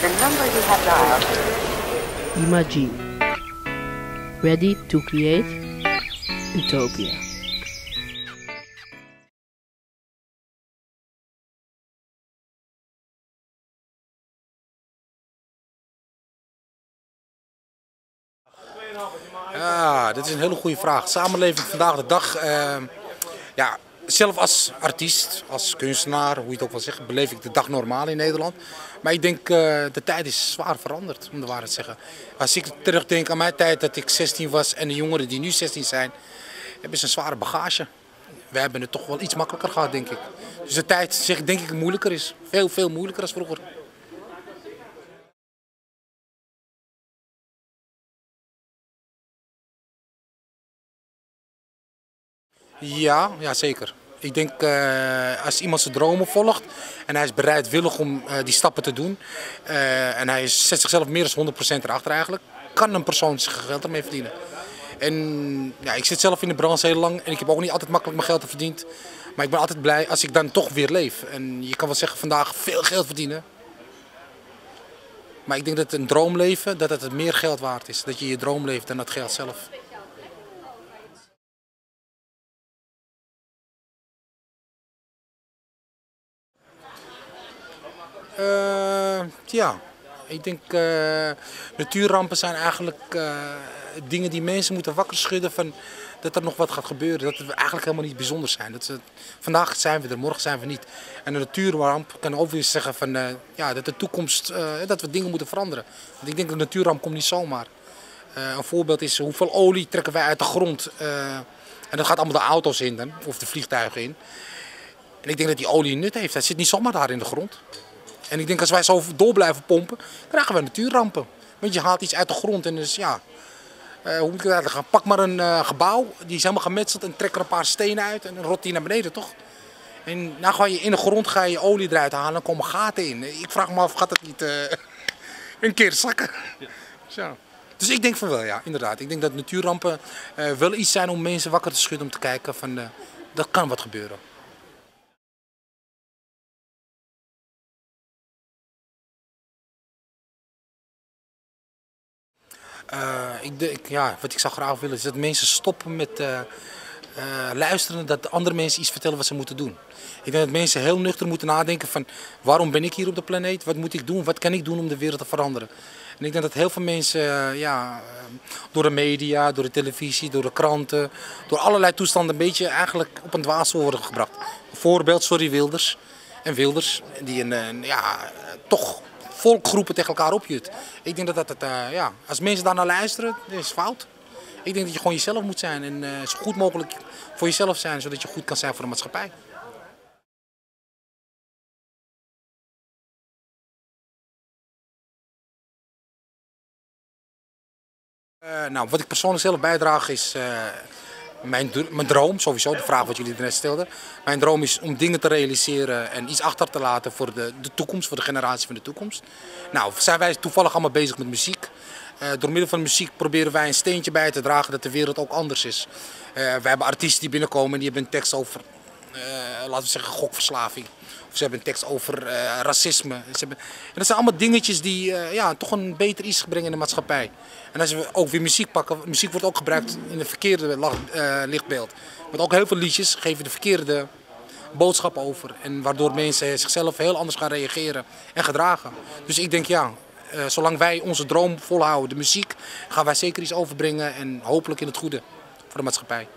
The number you have dialed Imagine. Ready to create utopia. Ja, dit is een hele goede vraag. Samenleving vandaag de dag. ehm, ja, zelf als artiest, als kunstenaar, hoe je het ook wil zeggen, beleef ik de dag normaal in Nederland. Maar ik denk, eh, de tijd is zwaar veranderd, om de waarheid te zeggen. Als ik terugdenk aan mijn tijd dat ik 16 was en de jongeren die nu 16 zijn, hebben ze een zware bagage. Wij hebben het toch wel iets makkelijker gehad, denk ik. Dus de tijd, zeg, denk ik, moeilijker is. Veel, veel moeilijker dan vroeger. Ja, ja zeker. Ik denk eh, als iemand zijn dromen volgt en hij is bereidwillig om eh, die stappen te doen eh, en hij zet zichzelf meer dan 100% erachter eigenlijk, kan een persoon zijn geld ermee verdienen. En ja, ik zit zelf in de branche heel lang en ik heb ook niet altijd makkelijk mijn geld verdiend. Maar ik ben altijd blij als ik dan toch weer leef. En je kan wel zeggen vandaag veel geld verdienen. Maar ik denk dat een droomleven, dat het meer geld waard is. Dat je je droom leeft dan het geld zelf. Ja, ik denk eh, natuurrampen zijn eigenlijk eh, dingen die mensen moeten wakker schudden van dat er nog wat gaat gebeuren. Dat we eigenlijk helemaal niet bijzonder zijn. Dat vandaag zijn we er, morgen zijn we niet. En een natuurramp kan ook weer zeggen van, eh, ja, dat de toekomst, eh, dat we dingen moeten veranderen. Ik denk dat een natuurramp komt niet zomaar. Eh, een voorbeeld is hoeveel olie trekken wij uit de grond. eh, en dat gaat allemaal de auto's in of de vliegtuigen in. En ik denk dat die olie nut heeft. Dat zit niet zomaar daar in de grond. En ik denk als wij zo door blijven pompen, krijgen we natuurrampen. Want je haalt iets uit de grond en dus ja, eh, hoe moet ik het uitleggen? Pak maar een eh, gebouw, die is helemaal gemetseld en trek er een paar stenen uit en dan rot die naar beneden toch? En nou ga je in de grond ga je olie eruit halen en komen gaten in. Ik vraag me af, gaat het niet eh, een keer zakken? Zo. Dus ik denk van wel, ja, inderdaad. Ik denk dat natuurrampen wel iets zijn om mensen wakker te schudden om te kijken van, dat kan wat gebeuren. Eh, ik, denk- ja, wat ik zou graag willen is dat mensen stoppen met eh, eh, luisteren dat andere mensen iets vertellen wat ze moeten doen. Ik denk dat mensen heel nuchter moeten nadenken van waarom ben ik hier op de planeet? Wat moet ik doen? Wat kan ik doen om de wereld te veranderen? En ik denk dat heel veel mensen ja, door de media, door de televisie, door de kranten, door allerlei toestanden een beetje eigenlijk op een dwaalspoor worden gebracht. Een voorbeeld, sorry Wilders en Wilders, die een, ja, toch volkgroepen tegen elkaar opjut. Ik denk dat dat, het, eh, ja, als mensen daar naar luisteren, dat is fout. Ik denk dat je gewoon jezelf moet zijn en eh, zo goed mogelijk voor jezelf zijn, zodat je goed kan zijn voor de maatschappij. Eh, nou, wat ik persoonlijk zelf bijdraag is mijn, mijn droom, sowieso, de vraag wat jullie net stelden. Mijn droom is om dingen te realiseren en iets achter te laten voor de, de toekomst, voor de generatie van de toekomst. Nou, zijn wij toevallig allemaal bezig met muziek. Eh, door middel van muziek proberen wij een steentje bij te dragen dat de wereld ook anders is. Eh wij hebben artiesten die binnenkomen en die hebben een tekst over, eh, laten we zeggen, gokverslaving. Of ze hebben een tekst over eh, racisme. Ze hebben... En dat zijn allemaal dingetjes die eh, ja, toch een beter iets brengen in de maatschappij. En als we ook weer muziek pakken, muziek wordt ook gebruikt in een verkeerde eh, lichtbeeld. Want ook heel veel liedjes geven de verkeerde boodschap over. En waardoor mensen zichzelf heel anders gaan reageren en gedragen. Dus ik denk ja, eh, zolang wij onze droom volhouden, de muziek, gaan wij zeker iets overbrengen en hopelijk in het goede voor de maatschappij.